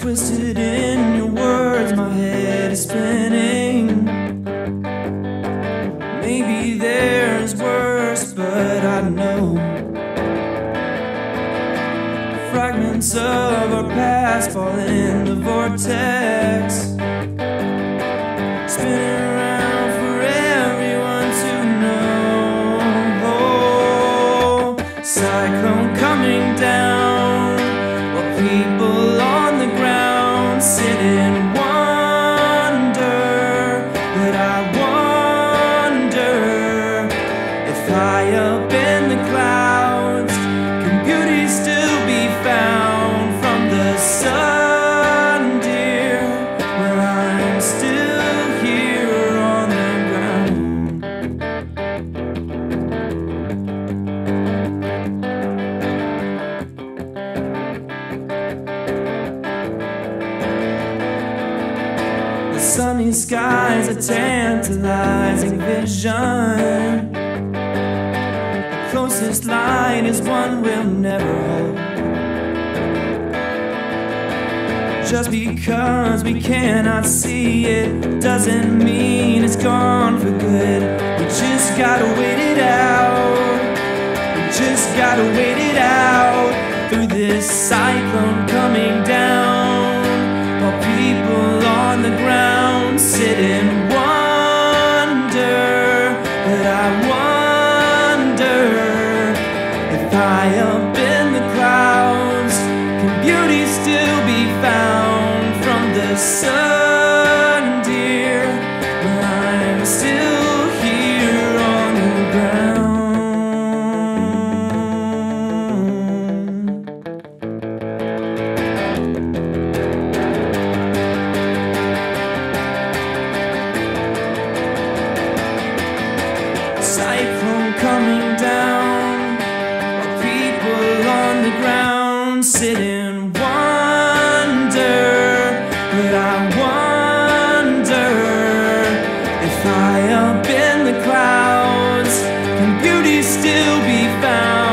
twisted in your words, my head is spinning. Maybe there's worse, but I know. Fragments of our past fall in the vortex. Up in the clouds, can beauty still be found from the sun, dear? Well, I'm still here on the ground. The sunny skies a tantalizing vision. Closest line is one we'll never hold. Just because we cannot see it doesn't mean it's gone for good. We just gotta wait it out. We just gotta wait it out through this cyclone coming down. While people on the ground sit in wonder. But I high up in the clouds can beauty still be found from the sun, beauty still be found.